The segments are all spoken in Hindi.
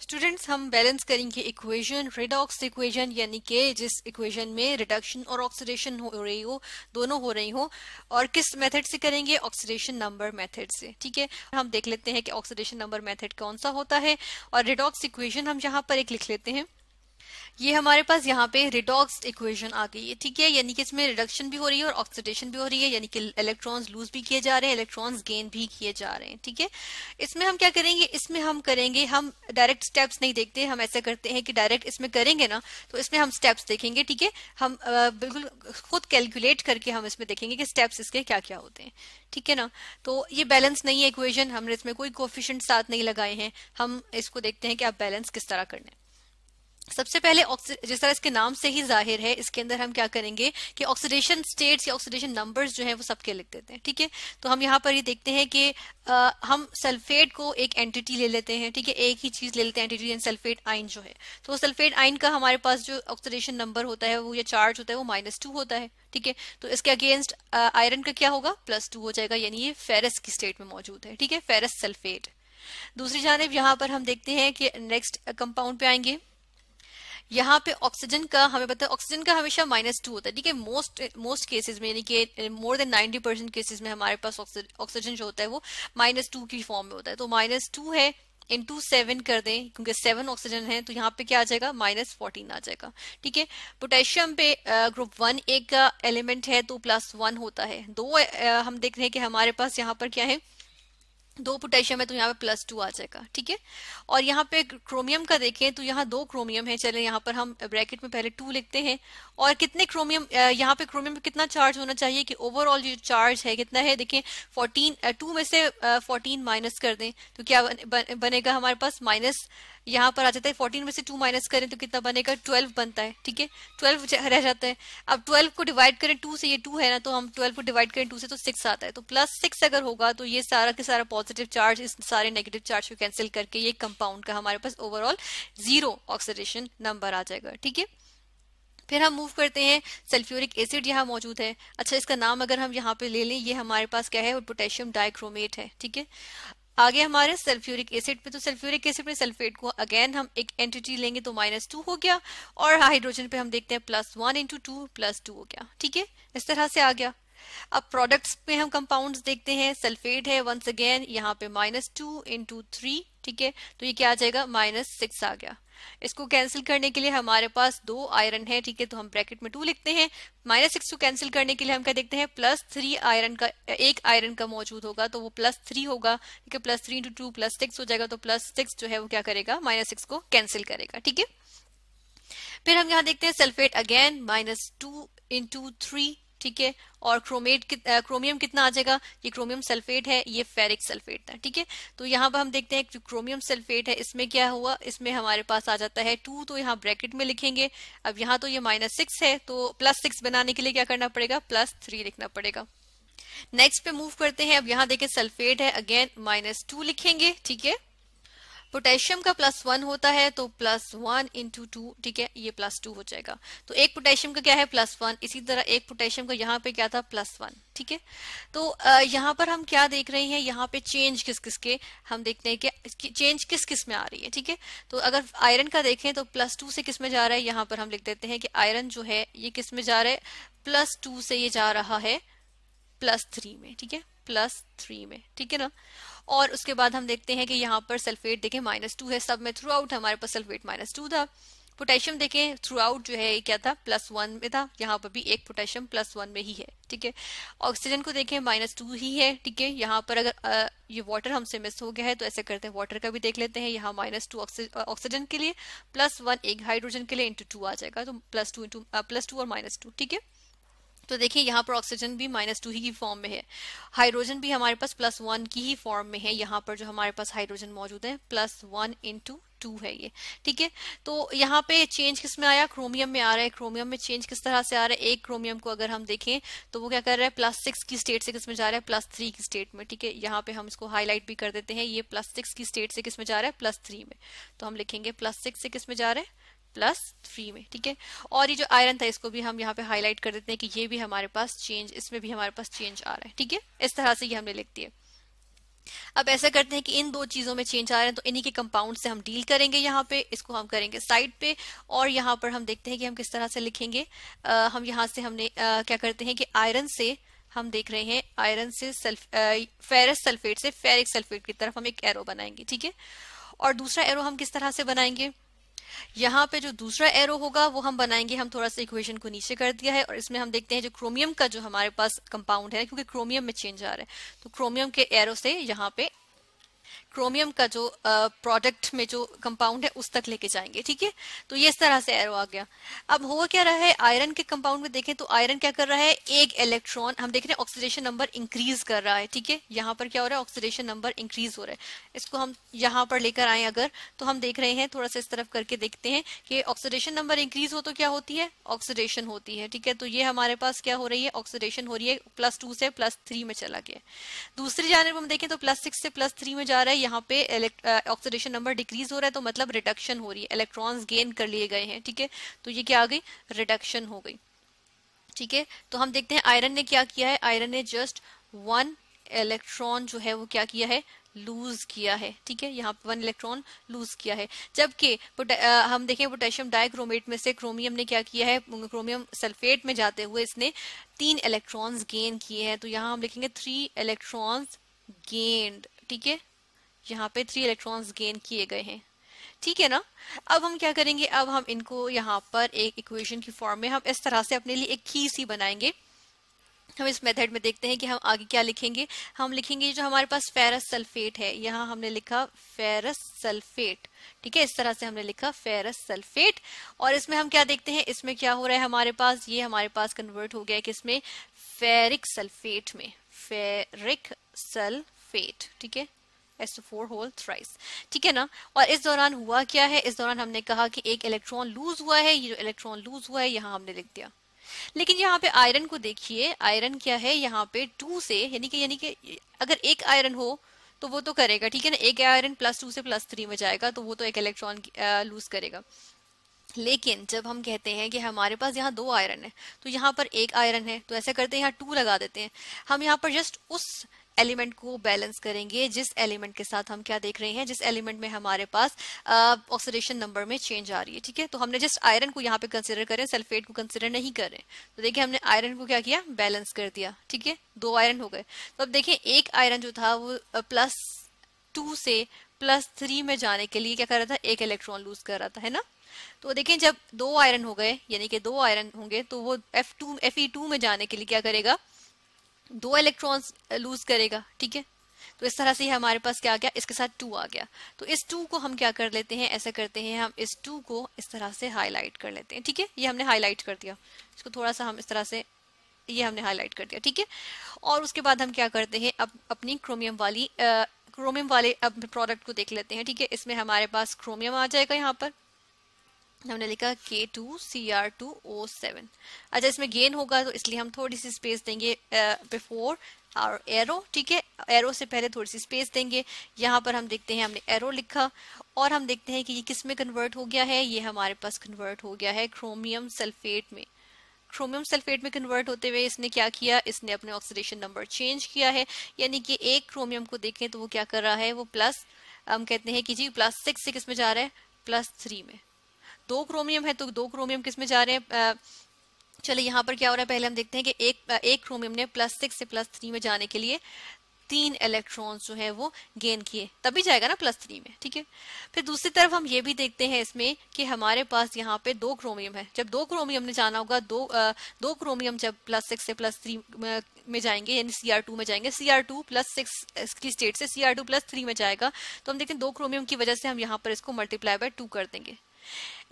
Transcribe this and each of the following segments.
स्टूडेंट्स हम बैलेंस करेंगे इक्वेशन रिडॉक्स इक्वेशन यानी कि जिस इक्वेशन में रिडक्शन और ऑक्सीडेशन हो रही हो दोनों हो रही हो और किस मेथड से करेंगे ऑक्सीडेशन नंबर मेथड से ठीक है हम देख लेते हैं कि ऑक्सीडेशन नंबर मेथड कौन सा होता है और रिडॉक्स इक्वेशन हम यहाँ पर एक लिख लेते हैं ये हमारे पास यहाँ पे रिडॉक्स इक्वेशन आ गई है, ठीक है? यानी कि इसमें रिडक्शन भी हो रही है और ऑक्सीडेशन भी हो रही है, यानी कि इलेक्ट्रॉन्स लूज भी किए जा रहे हैं इलेक्ट्रॉन्स गेन भी किए जा रहे हैं, ठीक है? इसमें हम क्या करेंगे? इसमें हम करेंगे, हम डायरेक्ट स्टेप्स नहीं देखते, हम ऐसा करते हैं कि डायरेक्ट इसमें करेंगे ना तो इसमें हम स्टेप्स देखेंगे, ठीक है? हम बिल्कुल खुद कैलकुलेट करके हम इसमें देखेंगे कि स्टेप्स इसके क्या क्या होते हैं, ठीक है ना? तो ये बैलेंस नहीं है इक्वेशन हमने इसमें कोई कोफिशेंट साथ नहीं लगाए हैं, हम इसको देखते हैं कि आप बैलेंस किस तरह करने सबसे पहले जिस तरह इसके नाम से ही ज़ाहिर है इसके अंदर हम क्या करेंगे कि ऑक्सीडेशन स्टेट्स या ऑक्सीडेशन नंबर्स जो है वो सबके लिख देते हैं ठीक है? तो हम यहाँ पर ये देखते हैं कि आ, हम सल्फेट को एक एंटिटी ले लेते हैं ठीक है? एक ही चीज़ ले लेते हैं एंटिटी एंड सल्फेट आइन जो है। तो सल्फेट आइन का हमारे पास जो ऑक्सीडेशन नंबर होता है वो या चार्ज होता है वो माइनस टू होता है ठीक है? तो इसके अगेंस्ट आयरन का क्या होगा? प्लस टू हो जाएगा यानी ये फेरस की स्टेट में मौजूद है ठीक है? फेरस सल्फेट दूसरी जानब यहाँ पर हम देखते हैं कि नेक्स्ट कंपाउंड पे आएँगे। यहाँ पे ऑक्सीजन का, हमें पता है ऑक्सीजन का हमेशा माइनस टू होता है, ठीक है? मोस्ट मोस्ट केसेस में, यानी कि more than ninety percent cases में हमारे पास ऑक्सीजन जो होता है वो माइनस टू की फॉर्म में होता है। तो माइनस टू है इंटू सेवन कर दें, क्योंकि सेवन ऑक्सीजन है तो यहाँ पे क्या आ जाएगा? माइनस फोर्टीन आ जाएगा, ठीक है? पोटेशियम पे ग्रुप वन एक का एलिमेंट है तो प्लस वन होता है। दो हम देख रहे हैं कि हमारे पास यहाँ पर क्या है? दो पोटेशियम है तो यहाँ पे प्लस टू आ जाएगा, ठीक है? और यहाँ पे क्रोमियम का देखें तो यहाँ दो क्रोमियम है, चले, यहाँ पर हम ब्रैकेट में पहले टू लिखते हैं। और कितने क्रोमियम यहाँ पे क्रोमियम में कितना चार्ज होना चाहिए कि ओवरऑल जो चार्ज है, कितना है? देखें फोर्टीन टू में से फोर्टीन माइनस कर दें तो क्या बनेगा हमारे पास? माइनस यहाँ पर आ जाता है फोर्टीन में से टू माइनस करें तो कितना बनेगा? ट्वेल्व बनता है, ठीक है? ट्वेल्व रह जाता है। अब ट्वेल्व को डिवाइड करें टू से ये टू है ना तो हम ट्वेल्व को डिवाइड करें टू से तो सिक्स आता है। तो प्लस सिक्स अगर होगा तो ये सारा के सारा पॉजिटिव चार्ज इस सारे नेगेटिव चार्ज को कैंसिल करके ये कंपाउंड का हमारे पास ओवरऑल ज़ीरो ऑक्सीडेशन नंबर आ जाएगा, ठीक है? फिर हम मूव करते हैं सल्फ्यूरिक एसिड यहाँ मौजूद है। अच्छा इसका नाम अगर हम यहाँ पे ले लें, ये हमारे पास क्या है? पोटेशियम डाइक्रोमेट है, ठीक है? आगे हमारे सल्फ्यूरिक एसिड पे तो सल्फ्यूरिक एसिड में सल्फेट को अगेन हम एक एंटिटी लेंगे तो माइनस टू हो गया। और हाइड्रोजन पे हम देखते हैं plus one into two plus two हो गया, ठीक है? इस तरह से आ गया। अब प्रोडक्ट्स में हम कंपाउंड्स देखते हैं सल्फेट है वंस अगेन यहाँ पे माइनस टू इंटू थ्री ठीक है? तो ये क्या आ जाएगा? माइनस सिक्स आ गया। इसको कैंसिल करने के लिए हमारे पास दो आयरन है, ठीक है? तो हम ब्रैकेट में टू लिखते हैं। माइनस सिक्स को कैंसिल करने के लिए हम क्या देखते हैं? प्लस थ्री आयरन का, एक आयरन का मौजूद होगा तो वो प्लस थ्री होगा, ठीक है? Plus three into two plus six हो जाएगा तो प्लस सिक्स जो है वो क्या करेगा? माइनस सिक्स को कैंसिल करेगा, ठीक है? फिर हम यहाँ देखते हैं sulphate again minus two into three ठीक है? और क्रोमेट क्रोमियम कितना आ जाएगा? ये क्रोमियम सल्फेट है, ये फेरिक सल्फेट था, ठीक है? तो यहाँ पर हम देखते हैं जो क्रोमियम सल्फेट है, इसमें क्या हुआ? इसमें हमारे पास आ जाता है टू तो यहाँ ब्रैकेट में लिखेंगे। अब यहाँ तो ये माइनस सिक्स है तो प्लस सिक्स बनाने के लिए क्या करना पड़ेगा? प्लस थ्री लिखना पड़ेगा। नेक्स्ट पे मूव करते हैं। अब यहाँ देखें सल्फेट है अगेन माइनस टू लिखेंगे, ठीक है? पोटेशियम का प्लस वन होता है तो प्लस वन इंटू टू ठीक है, ये प्लस टू हो जाएगा। तो एक पोटेशियम का क्या है? Plus one. इसी तरह एक पोटेशियम का यहाँ पे क्या था? प्लस वन, ठीक है? तो यहाँ पर हम क्या देख रहे हैं? यहाँ पे चेंज किस किस के? हम देखते हैं कि चेंज किस किसमें आ रही है, ठीक है? तो अगर आयरन का देखें तो प्लस टू से किसमें जा रहा है? यहाँ पर हम लिख देते हैं कि आयरन जो है, ये किसमें जा रहा है? प्लस टू से ये जा रहा है प्लस थ्री में, ठीक है? प्लस थ्री में, ठीक है ना? और उसके बाद हम देखते हैं कि यहाँ पर सल्फेट देखें माइनस टू है सब में थ्रू आउट हमारे पास सल्फेट माइनस टू था। पोटेशियम देखें थ्रू आउट जो है क्या था? प्लस वन में था। यहाँ पर भी एक पोटेशियम प्लस वन में ही है ठीक है? ऑक्सीजन को देखें माइनस टू ही है ठीक है? यहाँ पर अगर आ, ये वाटर हमसे मिस हो गया है तो ऐसे करते हैं वाटर का भी देख लेते हैं। यहाँ माइनस टू ऑक्सीजन के लिए प्लस वन एक हाइड्रोजन के लिए इंटू टू आ जाएगा। तो plus two into plus two और माइनस टू ठीक है? तो देखिए, यहाँ पर ऑक्सीजन भी माइनस टू ही की फॉर्म में है। हाइड्रोजन भी हमारे पास प्लस वन की ही फॉर्म में है। यहाँ पर जो हमारे पास हाइड्रोजन मौजूद है प्लस वन इंटू टू है ये। ठीक है? तो यहाँ पे चेंज किसमें आया? क्रोमियम में आ रहा है। क्रोमियम में चेंज किस तरह से आ रहा है? एक क्रोमियम को अगर हम देखें तो वो क्या कर रहा है? प्लस सिक्स की स्टेट से किसमें जा रहा है? प्लस थ्री की स्टेट में। ठीक है? यहाँ पे हम इसको हाईलाइट भी कर देते हैं। ये प्लस सिक्स की स्टेट से किसमें जा रहा है? प्लस थ्री में। तो हम लिखेंगे प्लस सिक्स से किसमें जा रहा है? प्लस थ्री में ठीक है? और ये जो आयरन था इसको भी हम यहाँ पे हाईलाइट कर देते हैं कि ये भी हमारे पास चेंज इसमें भी हमारे पास चेंज आ रहा है ठीक है? इस तरह से ये हमने लिख दिया। अब ऐसा करते हैं कि इन दो चीज़ों में चेंज आ रहे हैं तो इन्हीं के कंपाउंड से हम डील करेंगे यहाँ पे इसको हम करेंगे साइड पे और यहाँ पर हम देखते हैं कि हम किस तरह से लिखेंगे। आ, हम यहाँ से हमने आ, क्या करते हैं कि आयरन से हम देख रहे हैं आयरन से सल्फ फेरस सल्फेट से फेरिक सल्फेट की तरफ़ हम एक एरो बनाएँगे ठीक है? और दूसरा एरो हम किस तरह से बनाएँगे? यहाँ पे जो दूसरा एरो होगा, वो हम बनाएँगे, हम थोड़ा सा इक्वेशन को नीचे कर दिया है और इसमें हम देखते हैं जो क्रोमियम का जो हमारे पास कंपाउंड है, क्योंकि क्रोमियम में चेंज आ रहा है। तो क्रोमियम के एरो से यहाँ पे क्रोमियम का जो प्रोडक्ट में जो कंपाउंड है, उस तक लेके जाएँगे, ठीक है? तो ये इस तरह से एरो आ गया। अब हो क्या रहा है? आयरन के कंपाउंड में देखें तो आयरन क्या कर रहा है? एक इलेक्ट्रॉन हम देख रहे हैं ऑक्सीडेशन नंबर इंक्रीज कर रहा है, ठीक है? यहाँ पर क्या हो रहा है? ऑक्सीडेशन नंबर इंक्रीज हो रहा है। इसको हम यहाँ पर लेकर आए अगर तो हम देख रहे हैं, थोड़ा सा इस तरफ़ करके देखते हैं कि ऑक्सीडेशन नंबर इंक्रीज हो तो क्या होती है? ऑक्सीडेशन होती है, ठीक है? तो ये हमारे पास क्या हो रही है? ऑक्सीडेशन हो रही है प्लस टू से प्लस थ्री में चला गया। दूसरी जानब हम देखें तो प्लस सिक्स से प्लस थ्री में जा रहा है यहाँ पे ऑक्सीडेशन नंबर डिक्रीज हो रहा है तो मतलब रिडक्शन हो रही है। इलेक्ट्रॉन्स गेन कर लिए गए हैं, ठीक है? तो ये क्या आ गई? रिडक्शन हो गई। ठीक है? तो हम देखते हैं आयरन ने क्या किया है? आयरन ने जस्ट वन इलेक्ट्रॉन जो है, वो क्या किया है? लूज किया है, ठीक है? यहाँ पे वन इलेक्ट्रॉन लूज किया है। जबकि हम देखें पोटेशियम डाइक्रोमेट में से क्रोमियम ने क्या किया है? क्रोमियम सल्फेट में जाते हुए इसने तीन इलेक्ट्रॉन्स गेन किए हैं। तो यहाँ हम लिखेंगे थ्री इलेक्ट्रॉन्स गेन्ड ठीक है? यहाँ पे थ्री इलेक्ट्रॉन्स गेन किए गए हैं। ठीक है ना? अब हम क्या करेंगे? अब हम इनको यहाँ पर एक इक्वेशन की फॉर्म में हम इस तरह से अपने लिए एक की सी बनाएँगे। हम इस मेथड में देखते हैं कि हम आगे क्या लिखेंगे। हम लिखेंगे जो हमारे पास फेरस सल्फेट है, यहाँ हमने लिखा फेरस सल्फेट ठीक है? इस तरह से हमने लिखा फेरस सल्फेट और इसमें हम क्या देखते हैं? इसमें क्या हो रहा है हमारे पास? ये हमारे पास कन्वर्ट हो गया है किसमें? फेरिक सल्फेट में। फेरिक सल्फेट ठीक है? एस फोर होल थ्राइस ठीक है ना? और इस दौरान हुआ क्या है? इस दौरान हमने कहा कि एक इलेक्ट्रॉन लूज हुआ है, ये जो इलेक्ट्रॉन लूज हुआ है, यहाँ हमने लिख दिया। लेकिन यहाँ पे आयरन को देखिए आयरन क्या है? यहाँ पे टू से, यानी कि यानी कि, अगर एक आयरन हो तो वो तो करेगा, ठीक है ना? एक आयरन प्लस टू से प्लस थ्री में जाएगा तो वो तो एक इलेक्ट्रॉन लूज करेगा। लेकिन जब हम कहते हैं कि हमारे पास यहाँ दो आयरन है तो यहाँ पर एक आयरन है तो ऐसा करते हैं, यहाँ टू लगा देते हैं। हम यहाँ पर जस्ट उस एलिमेंट को बैलेंस करेंगे। जिस एलिमेंट के साथ हम क्या देख रहे हैं, जिस एलिमेंट में हमारे पास ऑक्सीडेशन नंबर में चेंज आ रही है, ठीक है? तो हमने जस्ट आयरन को यहाँ पे कंसिडर करें, सल्फेट को कंसिडर नहीं कर। तो देखिए हमने आयरन को क्या किया? बैलेंस कर दिया, ठीक है? दो आयरन हो गए। तो अब देखिए, एक आयरन जो था वो प्लस टू से प्लस थ्री में जाने के लिए क्या कर रहा था? एक इलेक्ट्रॉन लूज कर रहा था, है ना? तो देखें जब दो आयरन हो गए, यानी कि दो आयरन होंगे तो वो F two F E two में जाने के लिए क्या करेगा? दो इलेक्ट्रॉन्स लूज करेगा, ठीक है? तो इस तरह से हमारे पास क्या आ गया? इसके साथ टू आ गया। तो इस टू को हम क्या कर लेते हैं? ऐसा करते हैं, हम इस टू को इस तरह से हाईलाइट कर लेते हैं, ठीक है? ये हमने हाईलाइट कर दिया। इसको थोड़ा सा हम इस तरह से, ये हमने हाईलाइट कर दिया, ठीक है? और उसके बाद हम क्या करते हैं? अब अपनी क्रोमियम वाली क्रोमियम वाले अब प्रोडक्ट को देख लेते हैं, ठीक है? इसमें हमारे पास क्रोमियम आ जाएगा यहाँ पर। हमने लिखा K two C R two O seven अच्छा इसमें गेन होगा तो इसलिए हम थोड़ी सी स्पेस देंगे बिफोर और एरो ठीक है? एरो से पहले थोड़ी सी स्पेस देंगे। यहाँ पर हम देखते हैं, हमने एरो लिखा, और हम देखते हैं कि ये किसमें कन्वर्ट हो गया है। ये हमारे पास कन्वर्ट हो गया है क्रोमियम सल्फेट में। क्रोमियम सल्फेट में कन्वर्ट होते हुए इसने क्या किया? इसने अपने ऑक्सीडेशन नंबर चेंज किया है। यानी कि एक क्रोमियम को देखें तो वो क्या कर रहा है? वो प्लस हम कहते हैं कि जी प्लस सिक्स से किसमें जा रहा है? प्लस थ्री में। दो क्रोमियम है तो दो क्रोमियम किसमें जा रहे हैं? चलिए यहाँ पर क्या हो रहा है? पहले हम देखते हैं कि एक एक क्रोमियम ने प्लस सिक्स से प्लस थ्री में जाने के लिए तीन इलेक्ट्रॉन्स जो है वो गेन किए। तभी जाएगा ना प्लस थ्री में ठीक है? फिर दूसरी तरफ़ हम ये भी देखते हैं इसमें कि हमारे पास यहाँ पे दो क्रोमियम है। जब दो क्रोमियम ने जाना होगा दो आ, दो क्रोमियम जब प्लस सिक्स से प्लस थ्री में जाएँगे यानी सी आर टू में जाएँगे C R two plus six की स्टेट से C R two plus three में जाएगा तो हम देखते हैं दो क्रोमियम की वजह से हम यहाँ पर इसको मल्टीप्लाई बाय टू कर देंगे।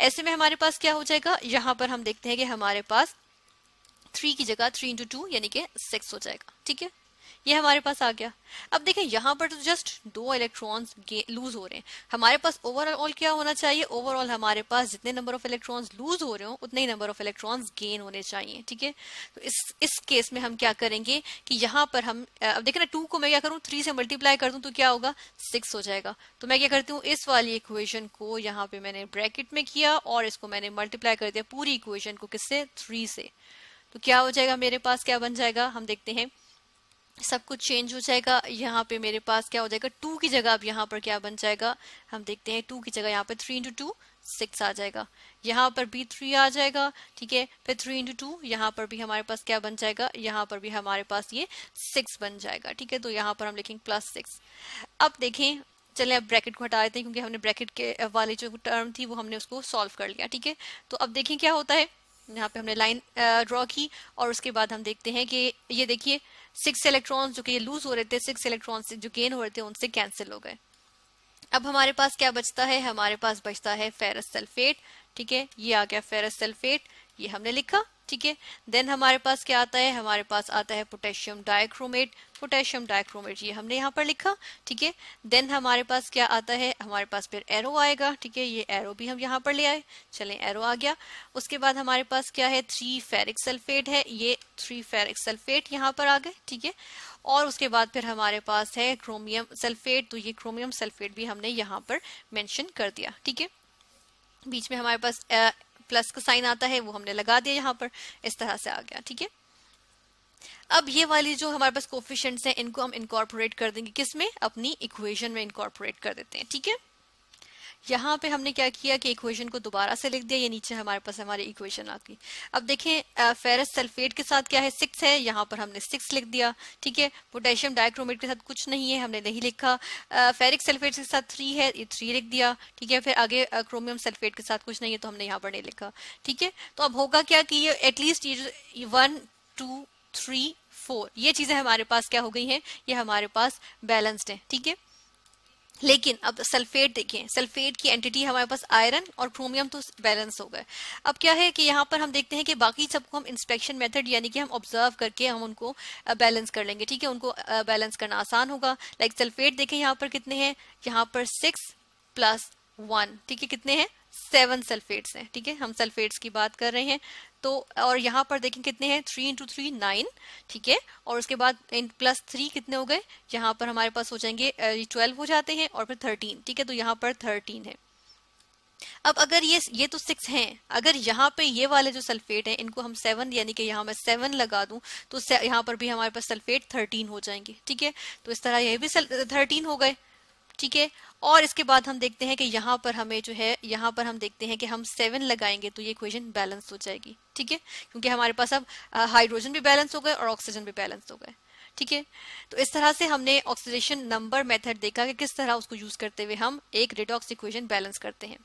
ऐसे में हमारे पास क्या हो जाएगा? यहाँ पर हम देखते हैं कि हमारे पास थ्री की जगह थ्री इंटू टू यानी कि सिक्स हो जाएगा। ठीक है? ये हमारे पास आ गया। अब देखें, यहाँ पर तो जस्ट दो इलेक्ट्रॉन्स लूज हो रहे हैं। हमारे पास ओवरऑल क्या होना चाहिए? ओवरऑल हमारे पास जितने नंबर ऑफ़ इलेक्ट्रॉन्स लूज हो रहे हो, उतने ही नंबर ऑफ़ इलेक्ट्रॉन्स गेन होने चाहिए, ठीक है? तो इस इस केस में हम क्या करेंगे कि यहाँ पर हम अब देखें ना टू को मैं क्या करूँ? थ्री से मल्टीप्लाई कर दूँ तो क्या होगा? सिक्स हो जाएगा। तो मैं क्या करती हूँ? इस वाली इक्वेशन को यहाँ पे मैंने ब्रैकेट में किया और इसको मैंने मल्टीप्लाई कर दिया। पूरी इक्वेशन को किससे? थ्री से। तो क्या हो जाएगा मेरे पास? क्या बन जाएगा? हम देखते हैं। सब कुछ चेंज हो जाएगा। यहाँ पे मेरे पास क्या हो जाएगा? टू की जगह अब यहाँ पर क्या बन जाएगा? हम देखते हैं टू की जगह यहाँ पे थ्री इंटू टू सिक्स आ जाएगा। यहाँ पर भी थ्री आ जाएगा, ठीक है? फिर थ्री इंटू टू यहाँ पर भी हमारे पास क्या बन जाएगा? यहाँ पर भी हमारे पास ये सिक्स बन जाएगा, ठीक है? तो यहाँ पर हम लिखेंगे प्लस सिक्स अब देखें, चले, अब ब्रैकेट को हटा देते हैं, क्योंकि हमने ब्रैकेट के वाली जो टर्म थी, वो हमने उसको सॉल्व कर लिया, ठीक है? तो अब देखें क्या होता है? यहाँ पे हमने लाइन ड्रॉ की, और उसके बाद हम देखते हैं कि ये देखिए सिक्स इलेक्ट्रॉन्स जो कि ये लूज हो रहे थे सिक्स इलेक्ट्रॉन्स जो गेन हो रहे थे, उनसे कैंसिल हो गए। अब हमारे पास क्या बचता है? हमारे पास बचता है फेरस सल्फेट ठीक है? ये आ गया फेरस सल्फेट ये हमने लिखा। ठीक है? देन हमारे पास क्या आता है? हमारे पास आता है पोटेशियम डाइक्रोमेट पोटेशियम डाइक्रोमेट ये हमने यहाँ पर लिखा, ठीक है? देन हमारे पास क्या आता है? हमारे पास फिर एरो आएगा, ठीक है? ये एरो भी हम यहाँ पर ले आए। चले एरो आ गया। उसके बाद हमारे पास क्या है? थ्री फेरिक सल्फेट है। ये थ्री फेरिक सल्फेट यहाँ पर आ गए, ठीक है? और उसके बाद फिर हमारे पास है क्रोमियम सल्फेट तो ये क्रोमियम सल्फेट भी हमने यहाँ पर मेंशन कर दिया, ठीक है? बीच में हमारे पास प्लस का साइन आता है, वो हमने लगा दिया यहाँ पर। इस तरह से आ गया, ठीक है? अब ये वाली जो हमारे पास कोफिशियंट्स हैं, इनको हम इनकॉर्पोरेट कर देंगे। किसमें? अपनी इक्वेशन में इनकॉर्पोरेट कर देते हैं, ठीक है? यहाँ पे हमने क्या किया कि इक्वेशन को दोबारा से लिख दिया, ये नीचे हमारे पास हमारी इक्वेशन आ गई। अब देखें फेरस सल्फेट के साथ क्या है? सिक्स है, यहाँ पर हमने सिक्स लिख दिया, ठीक है? पोटेशियम डाइक्रोमेट के साथ कुछ नहीं है, हमने नहीं लिखा। फेरिक सल्फेट के साथ थ्री है, ये थ्री लिख दिया, ठीक है? फिर आगे क्रोमियम सल्फेट के साथ कुछ नहीं है तो हमने यहाँ पर नहीं लिखा, ठीक है? तो अब होगा क्या कि ये एटलीस्ट ये वन टू थ्री फोर ये चीज़ें हमारे पास क्या हो गई हैं? ये हमारे पास बैलेंस्ड है, ठीक है? लेकिन अब सल्फेट देखें, सल्फेट की एंटिटी हमारे पास आयरन और क्रोमियम तो बैलेंस हो गए। अब क्या है कि यहाँ पर हम देखते हैं कि बाकी सबको हम इंस्पेक्शन मेथड यानी कि हम ऑब्ज़र्व करके हम उनको बैलेंस कर लेंगे, ठीक है? उनको बैलेंस करना आसान होगा। लाइक सल्फेट देखें यहाँ पर कितने हैं? यहाँ पर सिक्स प्लस वन ठीक है? कितने हैं? सेवन सल्फेट्स हैं, ठीक है? हम सल्फेट्स की बात कर रहे हैं। तो और यहाँ पर देखें कितने हैं? थ्री इंटू थ्री, नाइन, ठीक है? और उसके बाद इन प्लस थ्री कितने हो गए? यहाँ पर हमारे पास हो जाएँगे ट्वेल्व हो जाते हैं और फिर थर्टीन ठीक है? तो यहाँ पर थर्टीन है। अब अगर ये ये तो सिक्स हैं, अगर यहाँ पे ये वाले जो सल्फेट हैं, इनको हम सेवन यानी कि यहाँ मैं सेवन लगा दूँ तो यहाँ पर भी हमारे पास सल्फेट थर्टीन हो जाएँगे, ठीक है? तो इस तरह ये भी थर्टीन हो गए। ठीक है? और इसके बाद हम देखते हैं कि यहाँ पर हमें जो है, यहाँ पर हम देखते हैं कि हम सेवन लगाएँगे तो ये इक्वेशन बैलेंस हो जाएगी, ठीक है? क्योंकि हमारे पास अब हाइड्रोजन भी बैलेंस हो गए और ऑक्सीजन भी बैलेंस हो गए, ठीक है? तो इस तरह से हमने ऑक्सीडेशन नंबर मेथड देखा कि किस तरह उसको यूज़ करते हुए हम एक रिडॉक्स इक्वेशन बैलेंस करते हैं।